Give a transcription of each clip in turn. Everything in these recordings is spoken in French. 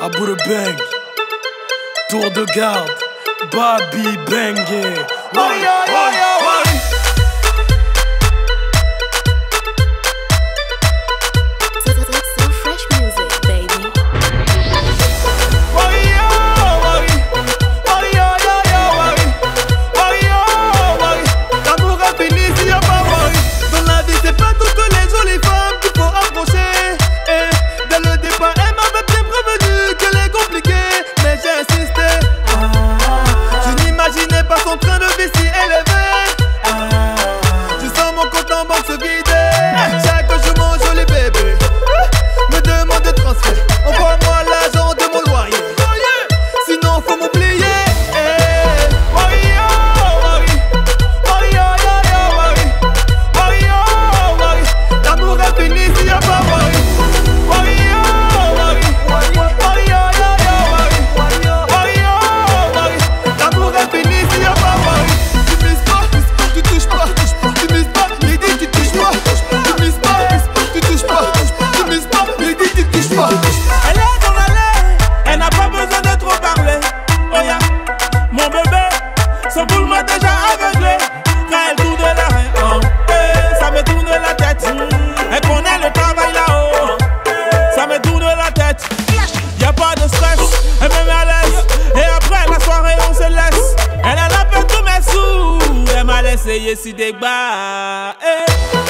Abu de Bang, Tour de Garde, Babi Bang, yeah. oh, yeah, yeah, to be Elle est dans l'allée, elle n'a pas besoin de trop parler. Oh yeah, mon bébé, son boule m'a déjà aveuglé. Quand elle tourne la ça me tourne la tête. Elle connaît le travail là-haut, ça me tourne la tête. Y a pas de stress, elle me met à l'aise. Et après la soirée, on se laisse. Elle a la peine tous mes sous, elle m'a laissé ici des. Eh,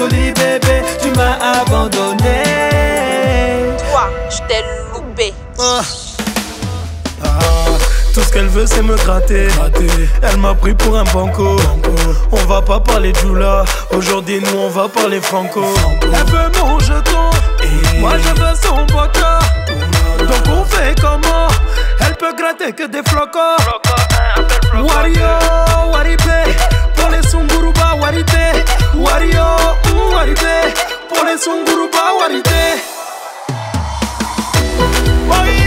joli bébé, tu m'as abandonné. Toi, je t'ai loupé. Ah. Ah, Tout ce qu'elle veut c'est me gratter. Elle m'a pris pour un banco. On va pas parler Jula. Aujourd'hui nous on va parler franco. Elle veut mon jeton. Moi je veux son vodka. Donc on fait comment? Elle peut gratter que des flocons. son guru bawari de Oi